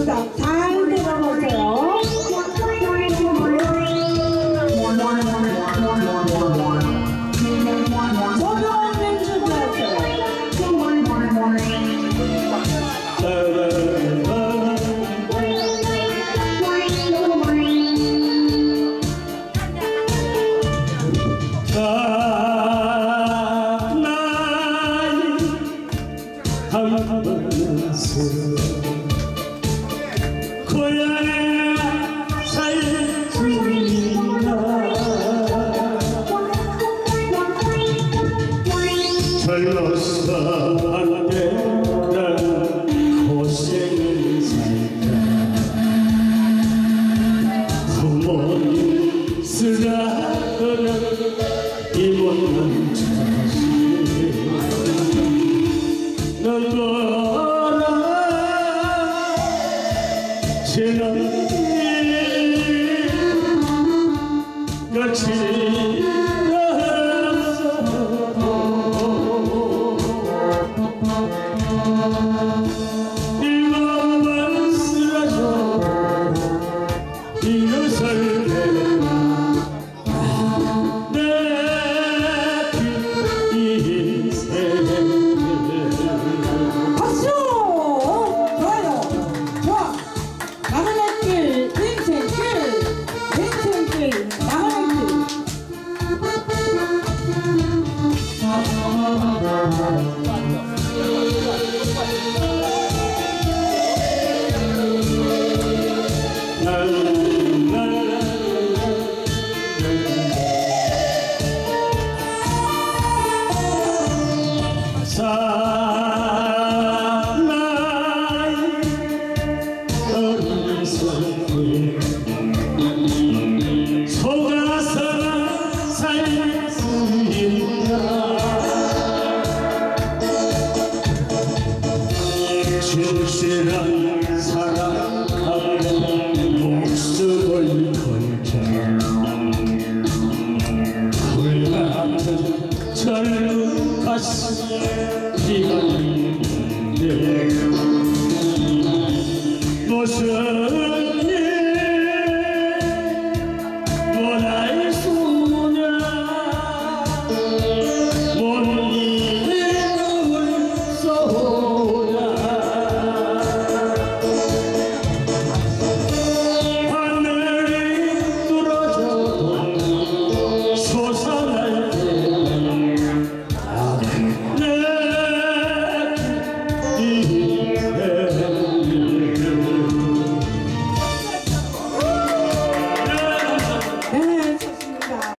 to the time. 난 고생을 살까? 부모님 쓰라거나 이모는 진실한 사랑하면 목숨을 걸자 불같은 젊은 가슴이 있는데 무슨